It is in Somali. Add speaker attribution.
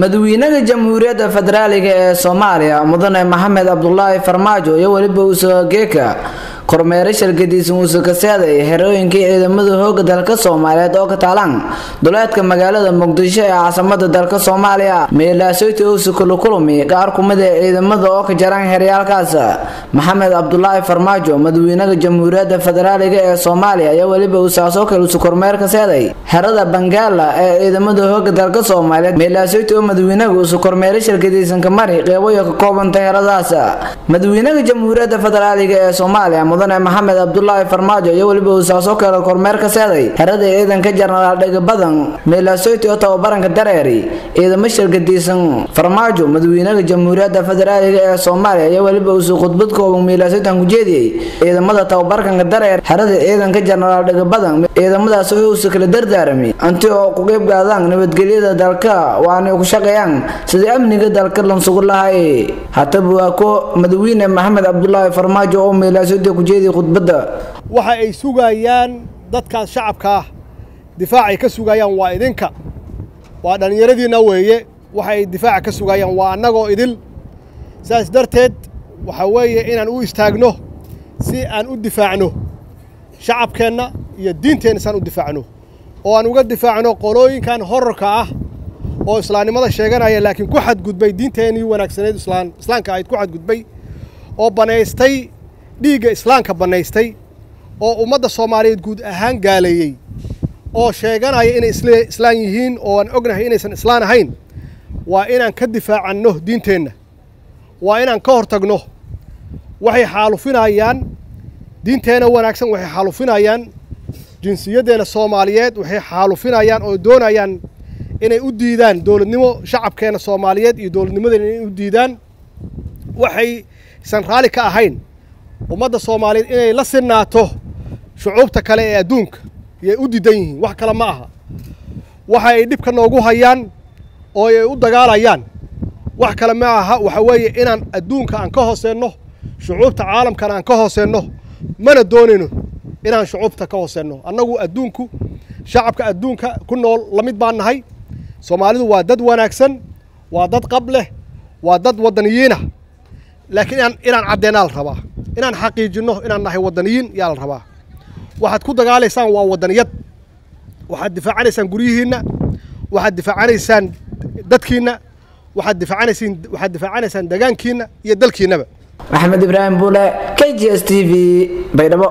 Speaker 1: madawiinaha jamhuuriyadda federaaliga ee soomaaliya mudane maxamed cabdulaahi farmaajo iyo weliba uusoogeeka kormeere shalgadiisan uuse kaseeday xerooyinkii ciidamada hooga dalka soomaaliyeed oo ka taalaan duleedka magaalada muqdisho ee caasimada dalka soomaaliya meelaasoyti uuse kulakulmi qaar kumid ee ciidamada oo ka jaraan xeryaalkaas maxamed cabdulaahi farmaajo madawiinaha jamhuuriyadda federaaliga ee soomaaliya iyo weliba uusaasoo kale uuse kormeer kaseeday xerada bangaala ee ciidamada hooga dalka soomaaliyeed meelaasoyti oo madawiinaha uuse kormeere shalgadiisan ka mari qeyboyo ka koobanta xeradaas madawiinaha jamhuuriyadda federaaliga ee soomaaliya mudane maxamed cabdulaahi farmaajo iyo weliba uusaasoo kale kormeer ka seeday xerada ciidanka jenaraal dhega badan meelaasoyti oo tababaranka dareeri ciidamo shalgadiisan farmaajo madawiinaha jamhuuriyadda federaaliga ee soomaaliya iyo weliba uuse khudbad kooban meelaasoytan ku jeediyey ciidamada tababarkanka dareer xerada ciidanka jenaraal dhega badan ciidamadaas oo uuse kala dardaarami anti oo ku qeyb gaadaan nabadgelyada dalka waanay ku shaqeeyaan sidii amniga dalka lansugu lahay hataba waa ko madawiine maxamed cabdulaahi farmaajo oo meelaasoyta ku
Speaker 2: waxa ay sugayaan dadkaas shacabka ah. Difaacay ka sugayaan waa idinka. Waa dhallinyaradiinna weeye. Waxa ay difaaca ka sugayaan waa annagoo idil. Saas darteed waxa weeye inaan u istaagno si aan u difaacno shacabkeenna iyo diinteenna si aan u difaacno. Oo aan uga difaacno qolooyinkan horarka ah oo islaamnimada sheeganaya laakiin ku xadgudbay diinteennii wanaagsaneed islaamka ahayd ku xadgudbay oo banaystay dhiigga islaamka bannaystay oo ummadda soomaaliyeed guud ahaan gaaleeyey oo sheeganaya inay islaan yihiin oo aan ognahay inaysan islaan ahayn waa inaan ka difaacanno diinteenna. Waa inaan ka hor tagno waxay xaalufinayaan. Diinteenna wanaagsan waxay xaalufinayaan. Jinsiyaddeena soomaaliyeed waxay xaalufinayaan oo doonayaan inay u diidaan dowladnimo shacabkeenna soomaaliyeed iyo dowladnimadeena inay u diidaan. Waxaysan raalli ka ahayn ummadda soomaaliyeed inay la sinaato shucuubta kale ee adduunka iyay u diidan yihiin wax kale ma aha. Waxa ay dhibka noogu hayaan oo ay u dagaalayaan. Wax kale ma aha waxa weeye inaan adduunka aan ka hooseenno shucuubta caalamkana aan ka hooseenno mana doonayno inaan shucuubta ka hooseenno. Annagu adduunku shacabka adduunka ku nool la mid baan nahay. Soomaalidu waa dad wanaagsan waa dad qab leh waa dad waddaniyiinah laakiin inaan caddeenaa la rabaa inaan xaqiijinno inaan nahay waddaniyiin yaa la rabaa. Waxaad ku dagaalaysaan waa waddaniyad waxaad difaacanaysaan guryihiinna waxaad difaacanaysaan dadkiinna waxaad difaacanaysaan waxaad difaacanaysaan degaankiinna iyo dalkiinnaba.
Speaker 1: Maxamed ibraahim buule k g s t v baydhabo